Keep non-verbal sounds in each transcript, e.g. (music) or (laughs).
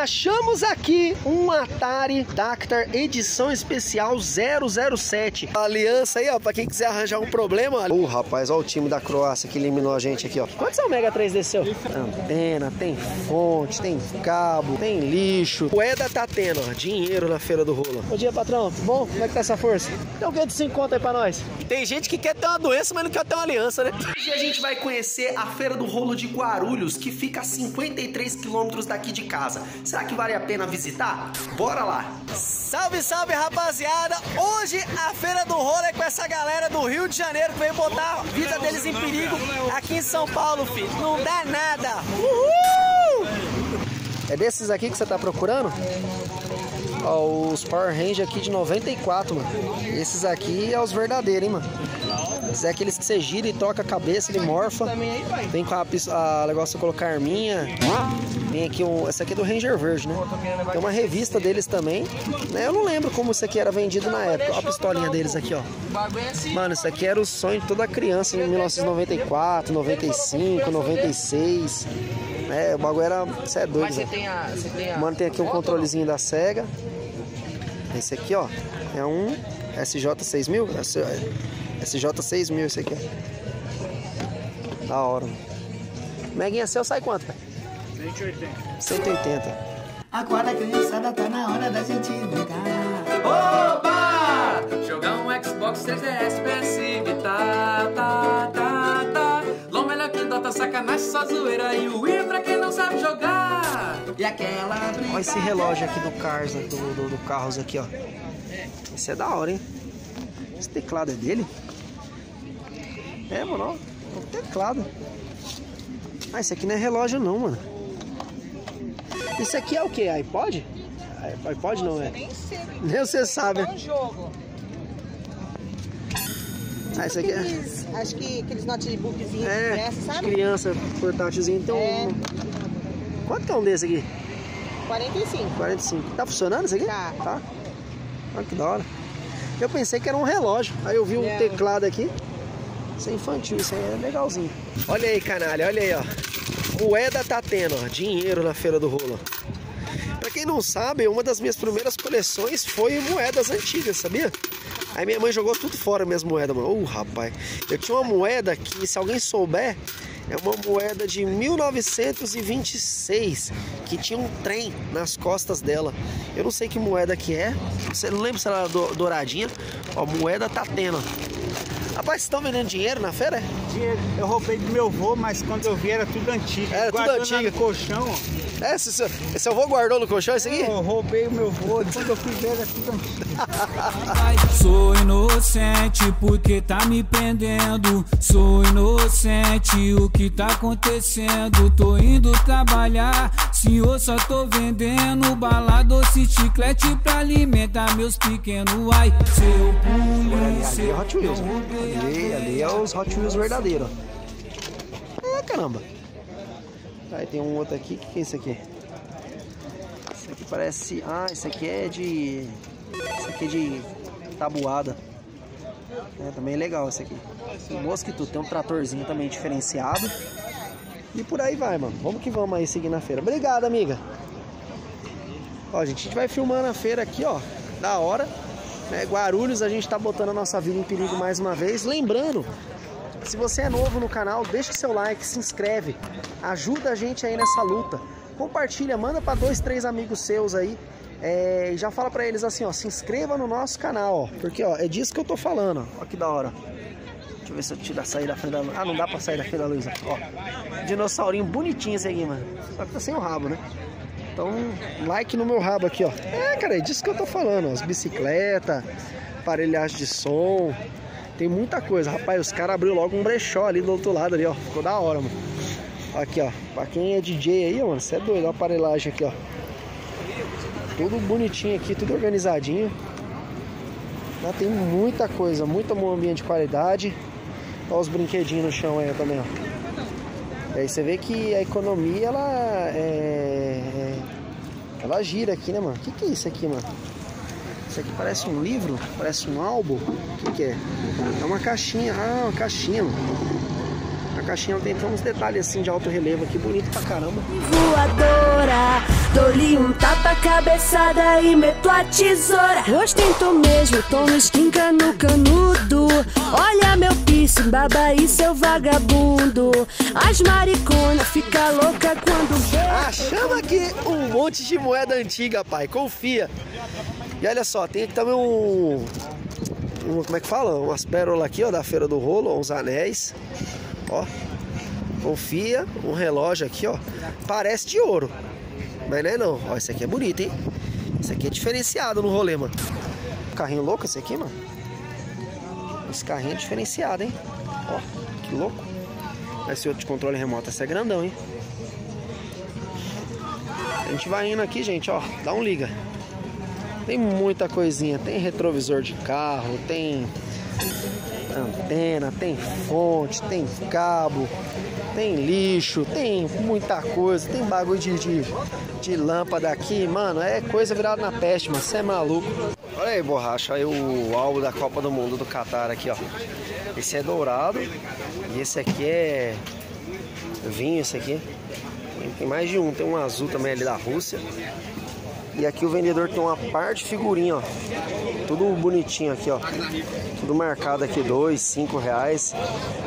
achamos aqui um Atari Dactar edição especial 007. Aliança aí, ó, pra quem quiser arranjar um problema. Uh, rapaz, ó o time da Croácia que eliminou a gente aqui, ó. Quantos é o Mega 3D seu? Antena, tem fonte, tem cabo, tem lixo. O Eda tá tendo, ó, dinheiro na feira do rolo. Bom dia, patrão. Tudo bom? Como é que tá essa força? Então que de 5 conto aí pra nós? Tem gente que quer ter uma doença, mas não quer ter uma aliança, né? Hoje a gente vai conhecer a Feira do Rolo de Guarulhos, que fica a 53 quilômetros daqui de casa. Será que vale a pena visitar? Bora lá! Salve, salve, rapaziada! Hoje a Feira do Rolo é com essa galera do Rio de Janeiro que veio botar a vida deles em perigo aqui em São Paulo, filho. Não dá nada! Uhul! É desses aqui que você tá procurando? Ó, os Power Ranger aqui de 94, mano. Esses aqui é os verdadeiros, hein, mano. Esses é aqueles que você gira e toca a cabeça, ele morfa. Vem com a, a negócio de colocar arminha. Vem aqui um. Essa aqui é do Ranger Verde, né? Tem uma revista deles também. Né? Eu não lembro como isso aqui era vendido na época. Ó a pistolinha deles aqui, ó. Mano, isso aqui era o sonho de toda criança em 1994, 95, 96. É, o bagulho era. Você é doido, Mas você tem a, você tem a Mano, tem aqui um controlezinho da SEGA. Esse aqui, ó, é um SJ6000. SJ6000 esse aqui, ó. Da hora, mano. Meguinha seu sai quanto, pai? 180. 180. Acorda, criançada, tá na hora da gente brincar. Oba! Jogar um Xbox 3DS PS Vita, tá, tá, tá. Lom melhor que Dota, sacanagem, só zoeira. E o Wii pra quem não sabe jogar. E aquela Olha esse relógio aqui do Cars, né, do, do, do Carros aqui, ó. Esse é da hora, hein? Esse teclado é dele? É, mano, ó. É um teclado. Ah, esse aqui não é relógio não, mano. Isso aqui é o que? iPod? Ah, iPod não é? Nem sei. (laughs) Nem você sabe. É um jogo. Ah, esse aqui é... Aqueles, acho que aqueles notebookzinhos É, de sabe? criança, portátilzinho. Então, É. quanto que é um desse aqui? 45. 45. Tá funcionando isso aqui? Tá. Tá. Olha que da hora. Eu pensei que era um relógio. Aí eu vi um Não. teclado aqui. Isso é infantil, isso aí é legalzinho. Olha aí, canalha, olha aí, ó. Moeda tá tendo, ó. Dinheiro na feira do rolo. Pra quem não sabe, uma das minhas primeiras coleções foi moedas antigas, sabia? Aí minha mãe jogou tudo fora minhas moedas, mano. Uh, rapaz. Eu tinha uma moeda que, se alguém souber, é uma moeda de 1926 que tinha um trem nas costas dela. Eu não sei que moeda que é. Você lembra se ela era do- douradinha? Ó, moeda tá tendo. Rapaz, estão vendendo dinheiro na feira? É? Dinheiro, eu roubei do meu avô, mas quando eu vi era tudo antigo. Era tudo antigo. no colchão, ó. É, esse, seu- esse avô guardou no colchão isso aqui? Eu roubei o meu avô, quando eu fui ver era tudo antigo. (laughs) Sou inocente porque tá me prendendo. Sou inocente, o que tá acontecendo? Tô indo trabalhar, senhor, só tô vendendo bala, doce, chiclete pra alimentar meus pequenos. Ai, seu Ali polícia. é Hot Wheels. né? Ali, ali é os Hot Wheels verdadeiros. Ah, caramba. Aí tem um outro aqui. O que, que é isso aqui? Isso aqui parece. Ah, isso aqui é de. Isso aqui é de tabuada. É, também é legal esse aqui. Tudo. Tem um tratorzinho também diferenciado. E por aí vai, mano. Vamos que vamos aí seguir na feira. Obrigado, amiga. Ó, gente, a gente vai filmando a feira aqui, ó. Da hora. Né? Guarulhos, a gente tá botando a nossa vida em perigo mais uma vez. Lembrando, se você é novo no canal, deixa seu like, se inscreve. Ajuda a gente aí nessa luta. Compartilha, manda para dois, três amigos seus aí. É, e já fala pra eles assim, ó, se inscreva no nosso canal, ó. Porque, ó, é disso que eu tô falando, ó. Ó que da hora. Deixa eu ver se eu tiro a sair da frente da luz. Ah, não dá pra sair da frente da luz, ó. Dinossaurinho bonitinho esse aqui, mano. Só que tá sem o rabo, né? Então, like no meu rabo aqui, ó. É, cara, é disso que eu tô falando. ó. As bicicletas, aparelhagem de som. Tem muita coisa. Rapaz, os caras abriu logo um brechó ali do outro lado ali, ó. Ficou da hora, mano. Aqui, ó. Pra quem é DJ aí, mano, você é doido. Ó a aparelhagem aqui, ó. Tudo bonitinho aqui, tudo organizadinho. Tem muita coisa, muito bom ambiente de qualidade. Olha os brinquedinhos no chão aí também, ó. E aí você vê que a economia, ela é, é- Ela gira aqui, né, mano? O que, que é isso aqui, mano? Isso aqui parece um livro? Parece um álbum? O que, que é? É uma caixinha. Ah, uma caixinha, mano. A caixinha tem uns detalhes assim de alto relevo aqui, bonito pra caramba. voadora. Dou-lhe um tapa, cabeçada e meto a tesoura. Ostento mesmo, tô no esquinca no canudo. Olha meu piercing, baba e seu vagabundo. As maricona fica louca quando vê. Achamos aqui um monte de moeda antiga, pai. Confia. E olha só, tem aqui também um. um- como é que fala? Umas pérolas aqui, ó, da Feira do Rolo, uns anéis. Ó. Confia. Um relógio aqui, ó. Parece de ouro. Mas não é não. Ó, esse aqui é bonito, hein? Esse aqui é diferenciado no rolê, mano. Carrinho louco esse aqui, mano. Esse carrinho é diferenciado, hein? Ó, que louco. Esse outro de controle remoto, esse é grandão, hein? A gente vai indo aqui, gente, ó. Dá um liga. Tem muita coisinha. Tem retrovisor de carro, tem antena, tem fonte, tem cabo, tem lixo, tem muita coisa. Tem bagulho de, de, de lâmpada aqui, mano. É coisa virada na peste, mano. Você é maluco. Olha aí, borracha. Aí o álbum da Copa do Mundo do Catar aqui, ó. Esse é dourado. E esse aqui é vinho, esse aqui. Tem- Tem mais de um. Tem um azul também ali da Rússia. E aqui o vendedor tem uma parte de figurinha, ó. Tudo bonitinho aqui, ó. Tudo marcado aqui, dois, cinco reais.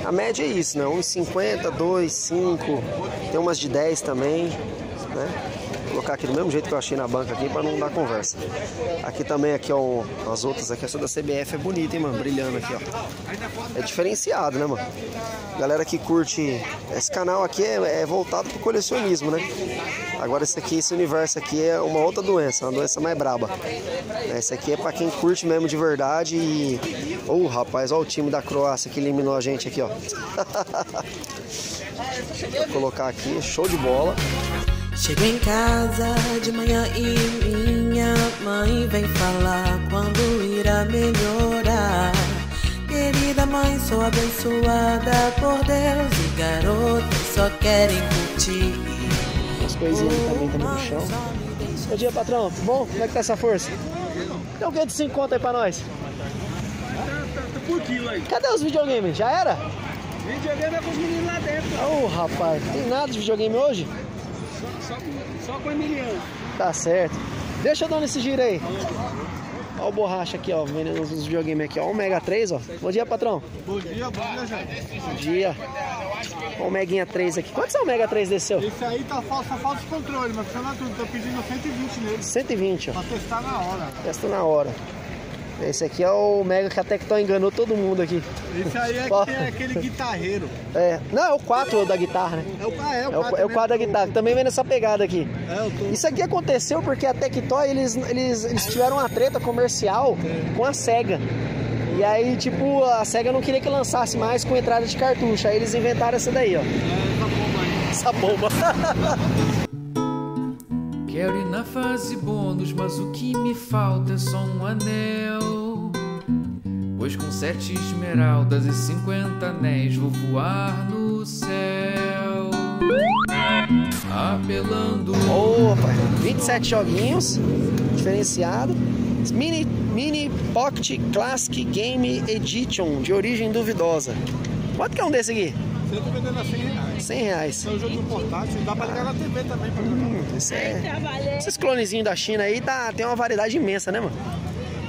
A média é isso, né? Uns 50, dois, cinco. Tem umas de 10 também, né? Colocar aqui do mesmo jeito que eu achei na banca aqui para não dar conversa. Aqui também, aqui, ó, as outras aqui, essa da CBF é bonita, hein, mano? Brilhando aqui, ó. É diferenciado, né, mano? Galera que curte. Esse canal aqui é, é voltado pro colecionismo, né? Agora esse aqui, esse universo aqui é uma outra doença, uma doença mais braba. Esse aqui é pra quem curte mesmo de verdade e. Ô rapaz, ó o time da Croácia que eliminou a gente aqui, ó. (laughs) Vou colocar aqui, show de bola. Chego em casa de manhã e minha mãe vem falar quando irá melhorar. Querida mãe, sou abençoada por Deus e garotas só querem curtir. As coisinhas também estão no chão. Bom dia, patrão. Tudo bom? Como é que tá essa força? Tem alguém de 5 conto aí pra nós? Por quilo aí. Cadê os videogames? Já era? Videogame é com os meninos lá dentro. Ô rapaz, tem nada de videogame hoje? Só, só com a Emiliano. Tá certo. Deixa eu dar nesse giro aí. Ó o borracha aqui, ó, vendendo os videogames aqui, ó. O Mega 3, ó. Bom dia, patrão. Bom dia, bom dia, gente. Bom dia. Ó o Meguinha 3 aqui. Quanto é o Mega 3 desse seu? Esse aí tá falso, só falta os controles, mas funciona tudo. Tô pedindo 120 nele 120, ó. pra testar na hora. Testa na hora. Esse aqui é o Mega que a Tecton enganou todo mundo aqui. Esse aí é, que tem aquele guitarreiro. É. Não, é o 4 da guitarra, né? É o, ah, é, É o, quatro é o 4 da guitarra, que também vem nessa pegada aqui. É, eu tô. Isso aqui aconteceu porque a Tectoy, eles, eles, eles tiveram uma treta comercial com a SEGA. E aí, tipo, a SEGA não queria que lançasse mais com entrada de cartucho. Aí eles inventaram essa daí, ó. Essa bomba. (laughs) Quero ir na fase bônus, mas o que me falta é só um anel. Pois com sete esmeraldas e cinquenta anéis vou voar no céu. Apelando. Rapaz, 27 joguinhos, diferenciado. Mini, mini Pocket Classic Game Edition, de origem duvidosa. Quanto que é um desse aqui? Você tá vendendo a 100 reais. 100 reais. É um jogo portátil, dá pra ligar na TV também pra jogar. Esse é... Esses clonezinhos da China aí tá, tem uma variedade imensa, né, mano?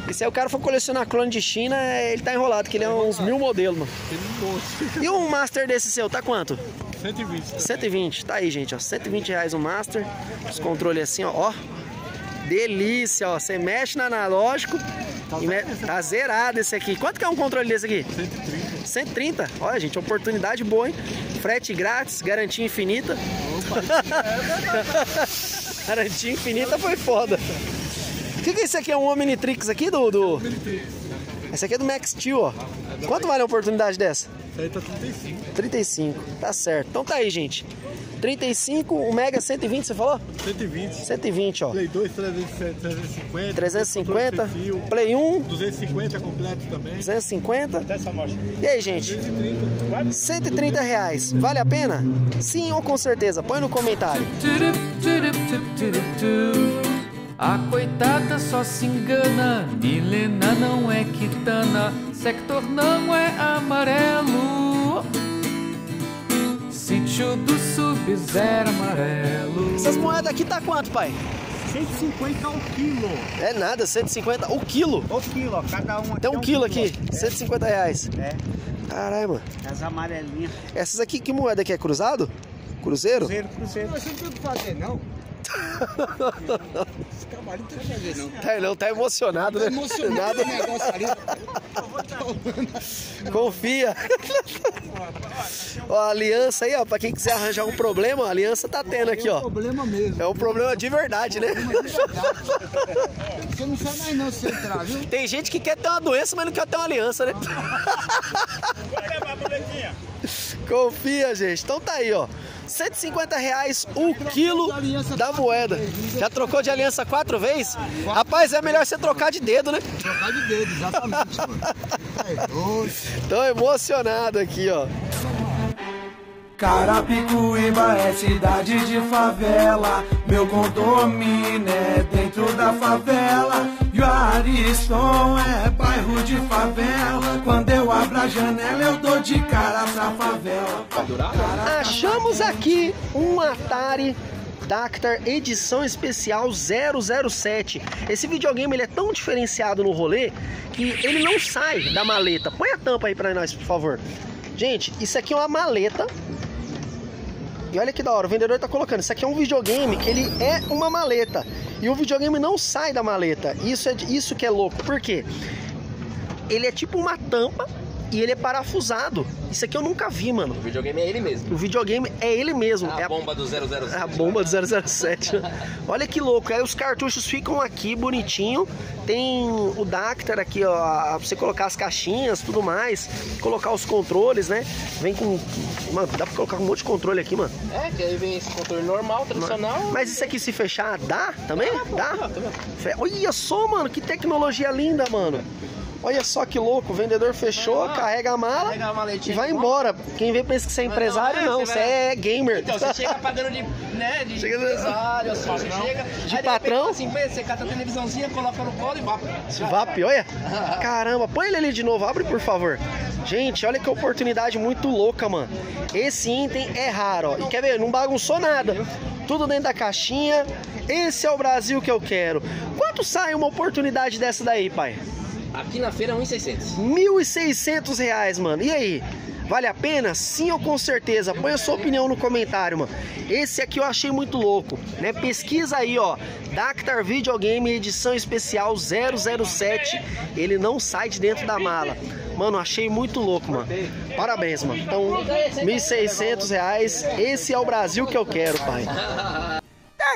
Esse aí o cara for colecionar clone de China, ele tá enrolado, que ele é uns mil modelos, mano. Um. E um Master desse seu, tá quanto? 120. 120, tá aí, gente, ó. 120 reais o Master. Os controles assim, ó. ó. Delícia, ó. Você mexe no analógico. e me- Tá zerado esse aqui. Quanto que é um controle desse aqui? 130. 130. Olha, gente, oportunidade boa, hein? Frete grátis, garantia infinita. (laughs) garantia infinita foi foda. O que, que é esse aqui? É um Omnitrix aqui do, do... Esse aqui é do Max Steel, ó. Quanto vale a oportunidade dessa? Aí tá 35. 35, tá certo. Então tá aí, gente. 35, o Mega 120, você falou? 120. 120, ó. Play 2, 350. 350, controle sem fio, Play 1, 250 completo também. 250. Até essa mostra. E aí, gente? 230. 130 reais. Vale a pena? Sim ou com certeza? Põe no comentário. A coitada só se engana. Milena não é quitana. Sector não é amarelo. Sítio do Sub-Zero amarelo. Essas moedas aqui tá quanto, pai? 150 ao quilo. É nada, 150 o quilo. O quilo, ó. Cada um aqui Tem um é quilo aqui, ó. 150 reais. É, Caralho, mano. é, as amarelinhas. Essas aqui, que moeda que é? Cruzado? Cruzeiro? Cruzeiro, cruzeiro. Você não tem o que fazer, não? Esse camarim não tem o que fazer, não. Tá, não, tá emocionado, né? Emocionado o negócio ali. Confia. ó, a aliança aí, ó, pra quem quiser arranjar um problema, a aliança tá tendo aqui, ó. Problema mesmo. É um problema de verdade, né? Você não sai mais não se entrar, viu? Tem gente que quer ter uma doença, mas não quer ter uma aliança, né? Confia, gente. Então tá aí, ó. 150 reais o quilo da moeda. Já trocou de aliança quatro vezes? Rapaz, é melhor você trocar de dedo, né? Trocar de dedo, exatamente, mano. É. Tô emocionado aqui, ó. Carapicuíba é cidade de favela, meu condomínio é dentro da favela. E é bairro de favela. Quando eu abro a janela, eu dou de cara pra favela. Achamos aqui um Atari Dactar edição especial 007. Esse videogame ele é tão diferenciado no rolê que ele não sai da maleta. Põe a tampa aí pra nós, por favor. Gente, isso aqui é uma maleta. E olha que da hora, o vendedor tá colocando. Isso aqui é um videogame que ele é uma maleta. E o videogame não sai da maleta. Isso é isso que é louco. Por quê? Ele é tipo uma tampa e ele é parafusado. Isso aqui eu nunca vi, mano. O videogame é ele mesmo. O videogame é ele mesmo. É é a bomba do 007. é a bomba do 007. (laughs) Olha que louco. Aí os cartuchos ficam aqui bonitinho. Tem o Dactar aqui, ó, pra você colocar as caixinhas, tudo mais, colocar os controles, né? Vem com, mano, dá pra colocar um monte de controle aqui, mano. É, que aí vem esse controle normal, tradicional. Mas isso aqui se fechar, dá também? Dá? Vendo? Fe- Olha só, mano, que tecnologia linda, mano. Olha só que louco, o vendedor fechou, Ah, carrega a mala Pega a maletinha e vai embora. Quem vê pensa que você é empresário, não, é, não, você você é gamer. Então, você chega pagando de, né, de Chega- empresário, assim, você chega... De aí patrão? repente, assim, você cata a televisãozinha, coloca no colo e vai. Esse VAP, olha. (laughs) Caramba, põe ele ali de novo, abre por favor. Gente, olha que oportunidade muito louca, mano. Esse item é raro, ó. E quer ver? Não bagunçou nada. Tudo dentro da caixinha. Esse é o Brasil que eu quero. Quanto sai uma oportunidade dessa daí, pai? Aqui na feira é 1,600. 1.600 reais, mano. E aí? Vale a pena? Sim ou com certeza? Põe a sua opinião no comentário, mano. Esse aqui eu achei muito louco, né? Pesquisa aí, ó. Dactar Videogame edição especial 007. Ele não sai de dentro da mala. Mano, achei muito louco, mano. Parabéns, mano. Então, 1.600 reais. Esse é o Brasil que eu quero, pai.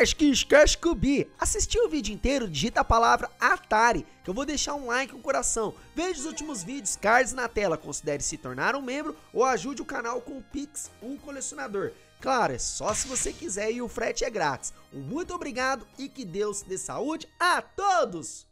Tasquis Cascubi. Assistiu o vídeo inteiro? Digita a palavra Atari, que eu vou deixar um like e um coração. Veja os últimos vídeos, cards na tela. Considere se tornar um membro ou ajude o canal com o Pix, um colecionador. Claro, é só se você quiser e o frete é grátis. Um muito obrigado e que Deus dê saúde a todos!